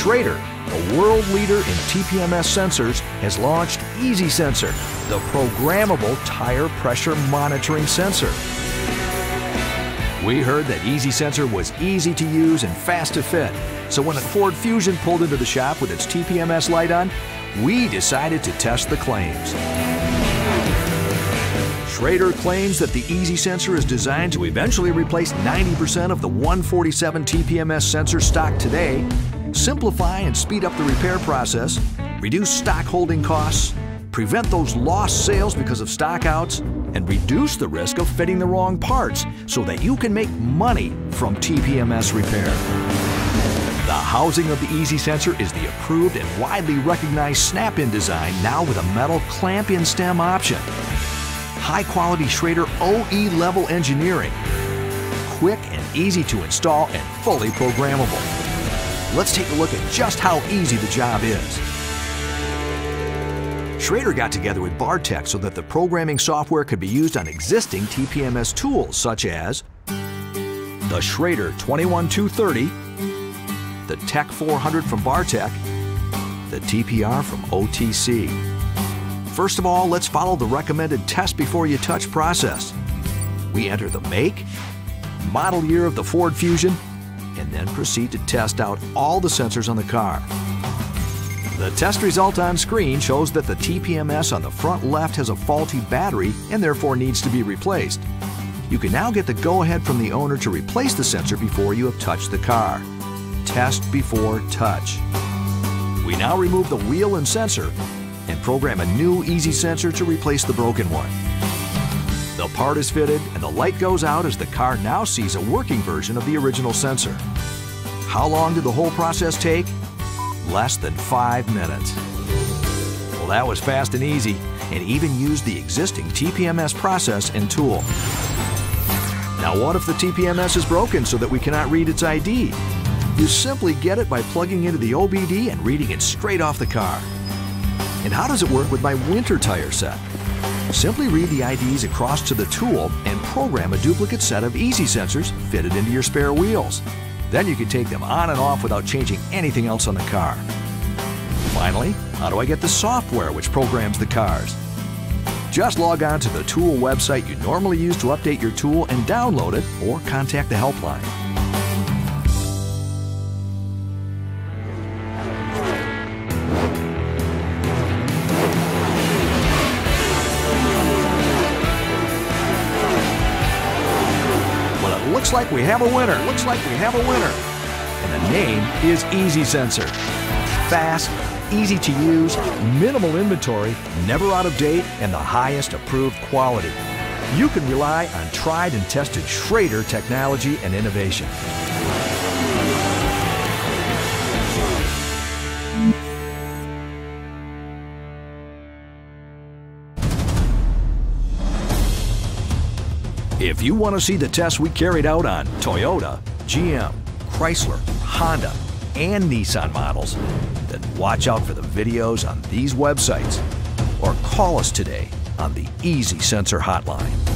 Schrader, a world leader in TPMS sensors, has launched EZ-sensor, the programmable tire pressure monitoring sensor. We heard that EZ-sensor was easy to use and fast to fit, so when a Ford Fusion pulled into the shop with its TPMS light on, we decided to test the claims. Schrader claims that the EZ-sensor is designed to eventually replace 90% of the 147 TPMS sensor stock today, simplify and speed up the repair process, reduce stock holding costs, prevent those lost sales because of stockouts, and reduce the risk of fitting the wrong parts so that you can make money from TPMS repair. The housing of the EZ-sensor is the approved and widely recognized snap-in design now with a metal clamp-in stem option high-quality Schrader OE level engineering. Quick and easy to install and fully programmable. Let's take a look at just how easy the job is. Schrader got together with Bartec so that the programming software could be used on existing TPMS tools such as the Schrader 21230, the Tech 400 from Bartec, the TPR from OTC. First of all, let's follow the recommended test before you touch process. We enter the make, model year of the Ford Fusion, and then proceed to test out all the sensors on the car. The test result on screen shows that the TPMS on the front left has a faulty battery and therefore needs to be replaced. You can now get the go-ahead from the owner to replace the sensor before you have touched the car. Test before touch. We now remove the wheel and sensor and program a new EZ-sensor to replace the broken one. The part is fitted and the light goes out as the car now sees a working version of the original sensor. How long did the whole process take? Less than five minutes. Well, that was fast and easy and even used the existing TPMS process and tool. Now what if the TPMS is broken so that we cannot read its ID? You simply get it by plugging into the OBD and reading it straight off the car. And how does it work with my winter tire set? Simply read the IDs across to the tool and program a duplicate set of EZ-sensors fitted into your spare wheels. Then you can take them on and off without changing anything else on the car. Finally, how do I get the software which programs the cars? Just log on to the tool website you normally use to update your tool and download it or contact the helpline. Looks like we have a winner. Looks like we have a winner. And the name is EZ-sensor. Fast, easy to use, minimal inventory, never out of date, and the highest approved quality. You can rely on tried and tested Schrader technology and innovation. If you want to see the tests we carried out on Toyota, GM, Chrysler, Honda, and Nissan models, then watch out for the videos on these websites or call us today on the EZ-sensor Hotline.